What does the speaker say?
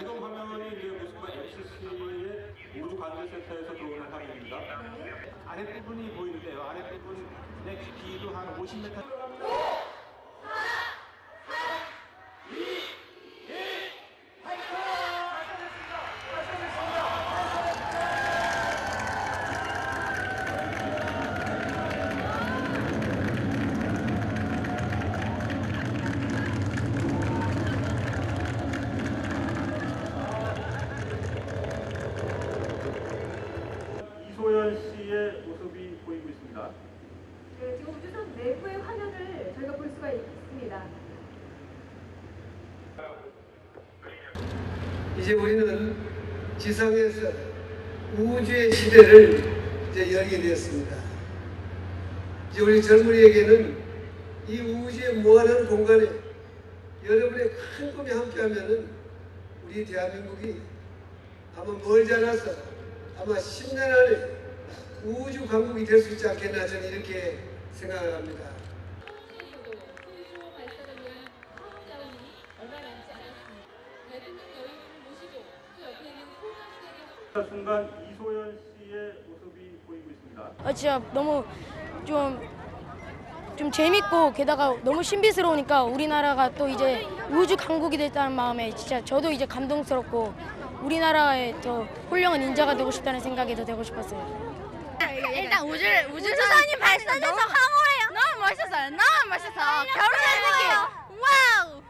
지금 화면이 이제 모스크바 FCC의 우주 관제센터에서 들어오는 화면입니다. 아랫부분이 보이는데요. 아랫부분의 깊이도 한 50m. 씨의 모습이 보이고 있습니다. 네, 지금 우주선 내부의 화면을 저희가 볼 수가 있습니다. 이제 우리는 지상에서 우주의 시대를 이제 열게 되었습니다. 이제 우리 젊은이에게는 이 우주의 무한한 공간에 여러분의 큰 꿈이 함께하면은 우리 대한민국이 아마 멀지 않아서 아마 10년 안에 우주 강국이 될 수 있지 않겠나 저는 이렇게 생각을 합니다. 그 순간 이소연 씨의 모습이 보이고 있습니다. 아 진짜 너무 좀, 좀 재밌고 게다가 너무 신비스러우니까 우리나라가 또 이제 우주 강국이 됐다는 마음에 진짜 저도 이제 감동스럽고 우리나라의 더 훌륭한 인자가 되고 싶다는 생각이 더 되고 싶었어요. 일단 우주 우주선이 발사돼서 황홀해요. 너무 멋있었어요. 너무 멋있어. 결혼하는 느낌. 와우.